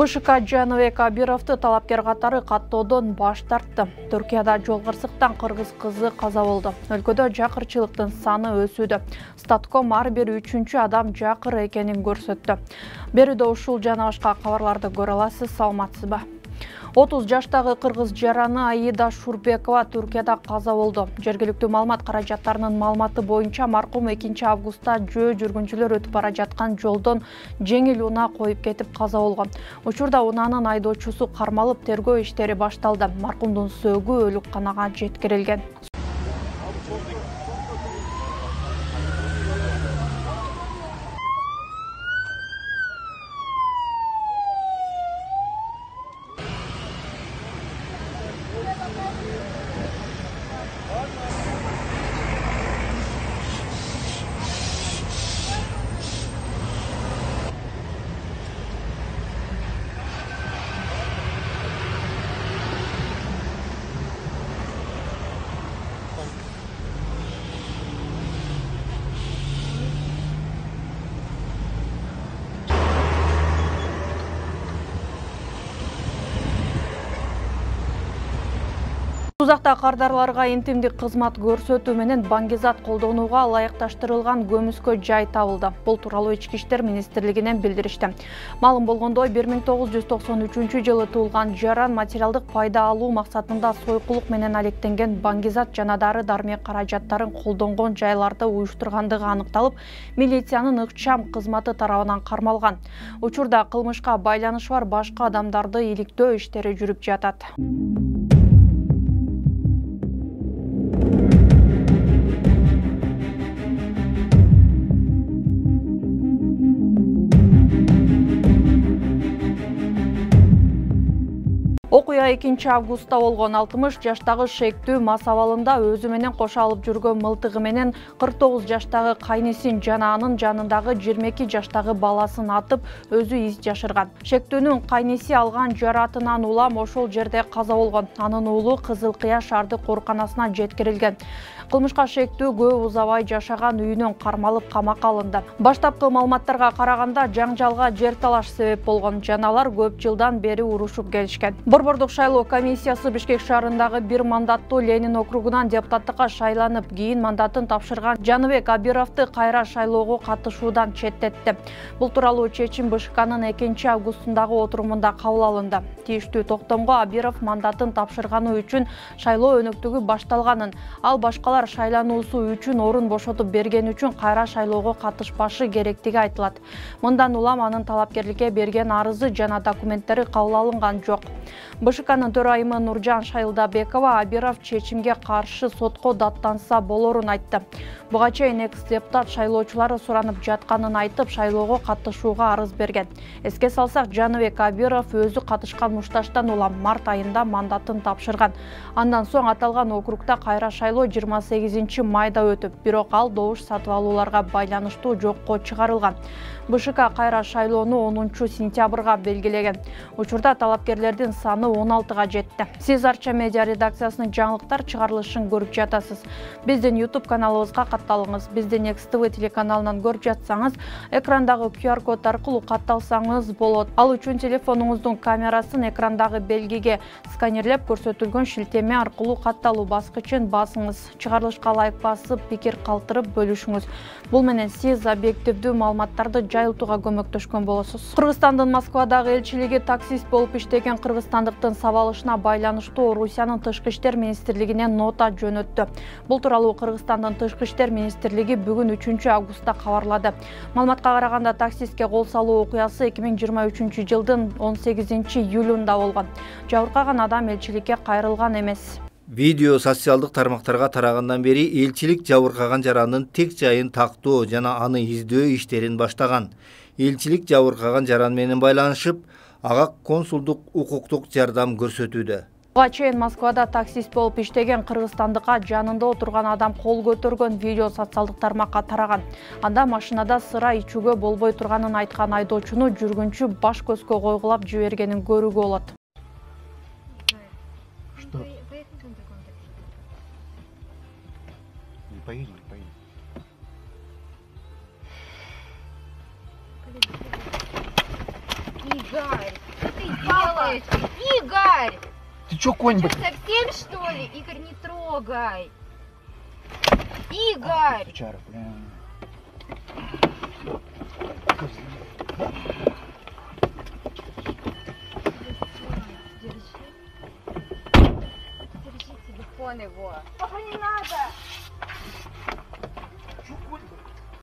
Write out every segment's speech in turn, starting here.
бшк жаныбек абировду талапкер катары каттоодон баш тартты. Түркияда жол кырсыктан кыргыз кызы каза болду. Өлкөдө жакырчылыктын саны өсүүдө. Статком ар бир үчүнчү адам жакыр экенин көрсөттү. Берүүдө ушул жана башка кабарларды көрө аласыз саламатсызбы отуз жаштагы кыргыз жараны аида шурбекова түркияда каза болду. Жергиликтүү маалымат каражаттарынын маалыматы боюнча маркум экинчи августта жөө жүргүнчүлөр өтүп бара жаткан жолдон жеңил унаа коюп кетип каза болгон учурда унаанын айдоочусу кармалып тергөө иштери башталды. Маркумдун сөөгү өлүкканага жеткирилген кардарларга интимдик кызмат көрсөтүү менен баңгизат колдонууга ылайыкташтырылган көмүскө жай табылды. Бул тууралуу ички иштер министрлигинен билдиришти. Маалым болгондой бир миң тогуз жүз токсон үчүнчү жылы туулган жаран материалдык пайда алуу максатында сойкулук менен алектенген баңгизат жана дары дармек каражаттарын колдонгон жайларды уюштургандыгы аныкталып милициянын ыкчам кызматы тарабынан кармалган. Учурда кылмышка байланышы бар башка адамдарды иликтөө иштери жүрүп жатат экинчи августта болгон алтымыш жаштагы шектүү мас абалында өзү менен кошо алып жүргөн мылтыгы менен кырк тогуз жаштагы кайнисин жана анын жанындагы жыйырма эки жаштагы баласын атып өзү из жашырган. Шектүүнүн кайниси алган жараатынан улам ошол жерде каза болгон. Анын уулу кызыл кыя шаардык ооруканасына жеткирилген кылмышка шектүү көп узабай жашаган үйүнөн кармалып камакка алынды. Баштапкы маалыматтарга караганда жаңжалга жер талаш себеп болгон жана алар көп жылдан бери урушуп келишкен. Борбордук шайлоо комиссиясы бишкек шаарындагы бир мандаттуу ленин округунан депутаттыкка шайланып кийин мандатын тапшырган жаныбек абировду кайра шайлоого катышуудан четтетти. Бул тууралуу чечим бшкнын экинчи августундагы отурумунда кабыл алынды. Тийиштүү токтомго абиров мандатын тапшырганы үчүн шайлоо өнөктүгү башталганын ал башкалар шайлануусу үчүн орун бошотуп бергени үчүн кайра шайлоого катышпашы керектиги айтылат. Мындан улам анын талапкерликке берген арызы жана документтери кабыл алынган жок. Бшкнын төрайымы нуржан шайлдабекова абиров чечимге каршы сотко даттанса болорун айтты. Буга чейин экс депутат шайлоочулары суранып жатканын айтып шайлоого катышууга арыз берген. Эске салсак жаныбек абиров өзү катышкан мушташтан улам. Март айында мандатын тапшырган. Андан соң аталган округда кайра шайлоо жыйырма сегизинчи майда өтүп бирок ал добуш сатып алууларга байланыштуу жокко чыгарылган. Бшк кайра шайлоону онунчу сентябрга белгилеген. Учурда талапкерлердин саны он алтыга жетти. Сиз арча медиа редакциясынын жаңылыктар чыгарылышын көрүп жатасыз. Биздин youtube каналыбызга катталыңыз. Бизди next tv телеканалынан көрүп жатсаңыз экрандагы qr код аркылуу катталсаңыз болот. Ал үчүн телефонуңуздун камерасын экрандагы белгиге сканерлеп көрсөтүлгөн шилтеме аркылуу катталуу баскычын басыңыз чыгарылышка лайк басып пикир калтырып бөлүшүңүз. Бул менен сиз объективдүү маалыматтарды жайылтууга көмөктөшкөн болосуз. Кыргызстандын москвадагы элчилиги таксист болуп иштеген кыргызстандыктын сабалышына байланыштуу орусиянын тышкы иштер министрлигине нота жөнөттү. Бул тууралуу кыргызстандын тышкы иштер министрлиги бүгүн үчүнчү августта кабарлады. Маалыматка караганда таксистке кол салуу окуясы эки миң жыйырма үчүнчү жылдын он сегизинчи июлунда болгон. Жабыркаган адам элчиликке кайрылган эмес видео социалдык тармактарга тарагандан бери элчилик жабыркаган жаранын тек жайын тактоо жана аны издөө иштерин баштаган. Элчилик жабыркаган жаран менен байланышып ага консулдук укуктук жардам көрсөтүүдө. Буга чейин москвада таксист болуп иштеген кыргызстандыкка жанында отурган адам кол көтөргөн видео социалдык тармакка тараган. Анда машинада сыра ичүүгө болбой турганын айткан айдоочуну жүргүнчү баш көзгө койгулап жибергенин көрүүгө болот поедем, поедем. Игорь! ты делаешь? Игорь! Ты чё, конь, Ты блядь? совсем что ли? Игорь, не трогай. Игорь! Сучара, бля. Держи. Держи телефон его. Папа, не надо!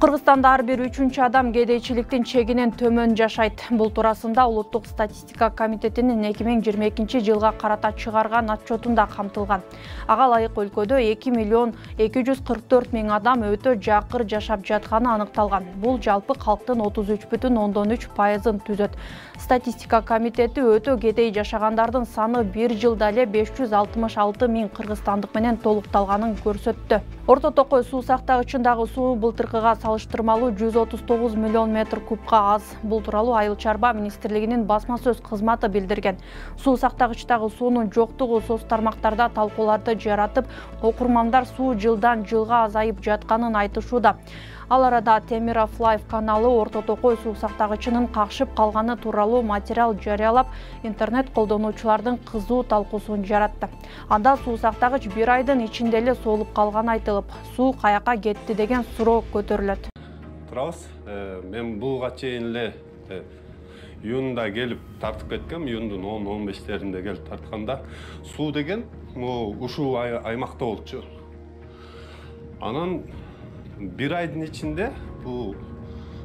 Кыргызстанда ар бир үчүнчү адам кедейчиликтин чегинен төмөн жашайт. Бул туурасында улуттук статистика комитетинин эки миң жыйырма экинчи жылга карата чыгарган отчетунда камтылган. Ага ылайык өлкөдө эки миллион эки жүз кырк төрт миң адам өтө жакыр жашап жатканы аныкталган. Бул жалпы калктын отуз үч бүтүн ондон үч пайызын түзөт. Статистика комитети өтө кедей жашагандардын саны бир жылда эле беш жүз алтымыш алты миң кыргызстандык менен толукталганын көрсөттү. Орто токой суу сактагычындагы суу былтыркыга салыштырмалуу жүз отуз тогуз миллион метр кубка аз. Бул тууралуу айыл чарба министрлигинин басма сөз кызматы билдирген. Суу сактагычтагы суунун жоктугу соц тармактарда талкууларды жаратып окурмандар суу жылдан жылга азайып жатканын айтышууда ал арада темиров лайф каналы орто токой суу сактагычынын какшып калганы тууралуу материал жарыялап интернет колдонуучулардын кызуу талкуусун жаратты. Анда суу сактагыч бир айдын ичинде эле солуп калганы айтылып суу каяка кетти деген суроо көтөрүлөт. Турабыз Э, мен буга чейин эле э, июнда келип тартып кеткем июндун он он бештеринде келип тартканда суу деген могу ушул ай- аймакта болчу. Анан бир айдын ичинде бул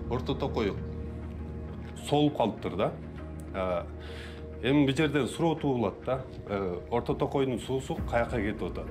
орто токой солуп калыптыр да эми бул жерден суроо туулат да орто токойдун суусу каяка кетип атат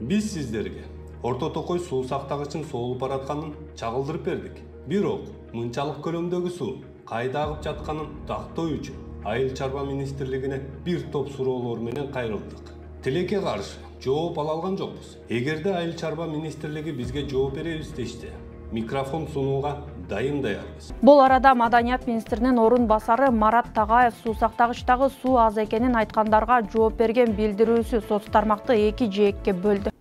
биз сиздерге орто токой суу сактагычын соолуп баратканын чагылдырып бердик бирок мынчалык көлөмдөгү суу кайда агып жатканын тактоо үчүн айыл чарба министрлигине бир топ суроолор менен кайрылдык тилекке каршы жооп ала алган жокпуз эгерде айыл чарба министрлиги бизге жооп беребиз дешсе микрофон сунууга дайым даярбыз бул арада маданият министринин орун басары марат тагаев суу сактагычтагы суу аз экенин айткандарга жооп берген билдирүүсү соц тармакты эки жээкке бөлдү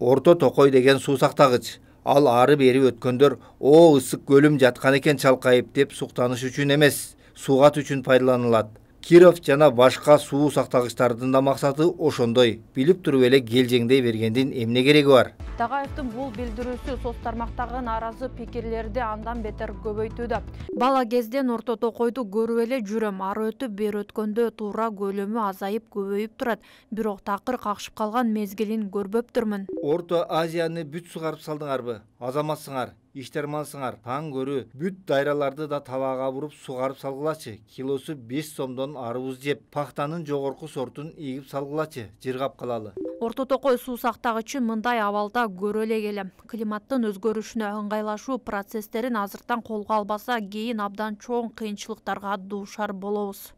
орто токой деген суу сактагыч ал ары бери өткөндөр о ысык көлүм жаткан экен чалкайып деп суктаныш үчүн эмес суугат үчүн пайдаланылат киров жана башка суу сактагычтардын да максаты ошондой. Билип туруп эле келжеңдей бергендин эмне кереги бар? Тагаевдин бул билдирүүсү соц тармактагы нааразы пикирлерди андан бетер көбөйтүүдө бала кезден орто токойду көрүп эле жүрөм ары өтүп бери өткөндө туура көлөмү азайып көбөйүп турат бирок такыр какшып калган мезгилин көрбөптүрмүн орто азияны бүт сугарып салдыңарбы? Азаматсыңар иштермансыңар таң көрүү бүт дайраларды да табаага буруп сугарып салгылачы килосу беш сомдон арыбуз жеп пахтанын жогорку сортун эгип салгылачы жыргап калалы орто токой суу сактагычын мындай абалда көрө элек элем климаттын өзгөрүшүнө ыңгайлашуу процесстерин азыртан колго албаса кийин абдан чоң кыйынчылыктарга дуушар болобуз.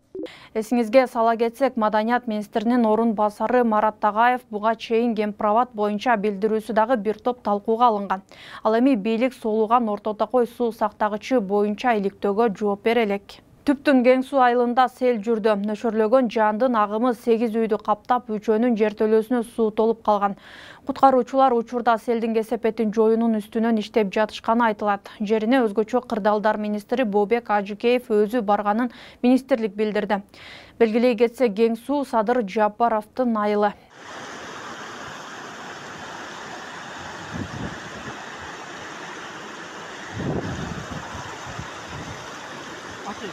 Эсиңизге сала кетсек маданият министринин орун басары марат тагаев буга чейин гемпровод боюнча билдирүүсү дагы бир топ талкууга алынган. Ал эми бийлик сулууган орто токой суу сактагычы боюнча иликтөөгө жооп бере элек түптүн кең суу айылында сел жүрдү. Нөшөрлөгөн жаандын агымы сегиз үйдү каптап үчөөнүн жертөлөсүнө суу толуп калган. Куткаруучулар учурда селдин кесепетин жоюунун үстүнөн иштеп жатышканы айтылат. Жерине өзгөчө кырдаалдар министри бообек ажыкеев өзү барганын министрлик билдирди. Белгилей кетсек кең суу садыр жапаровдун айылы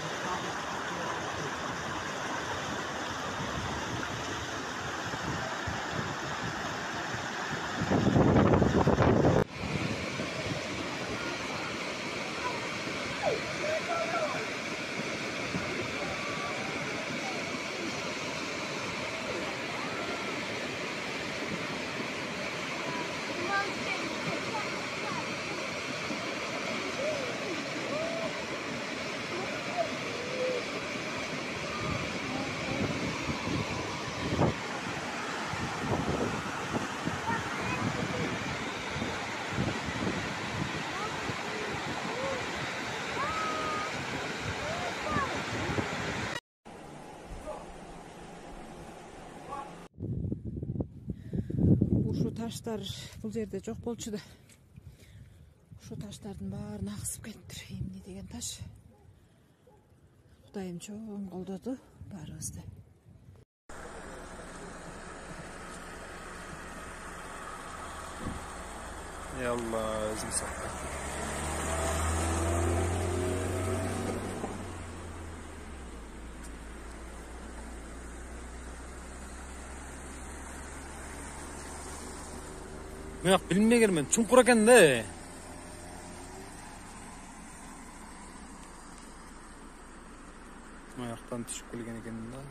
ушул таштар бул жерде жок болчу да. Ушул таштардын баарын агызып кетиптир эмне деген таш. Кудайым чоң колдоду баарыбызды. Ey alloh o'zing мына жақ мен, чұңқыр екен де мына жақтан түсіп келген екен да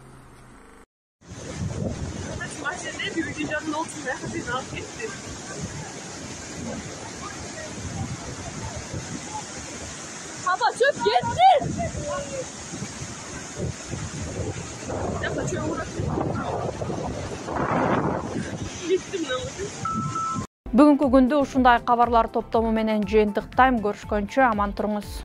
Baba çöp geçsin. Бүгүнкү күндү ушундай кабарлар топтому менен жыйынтыктайм көрүшкөнчө аман туруңуз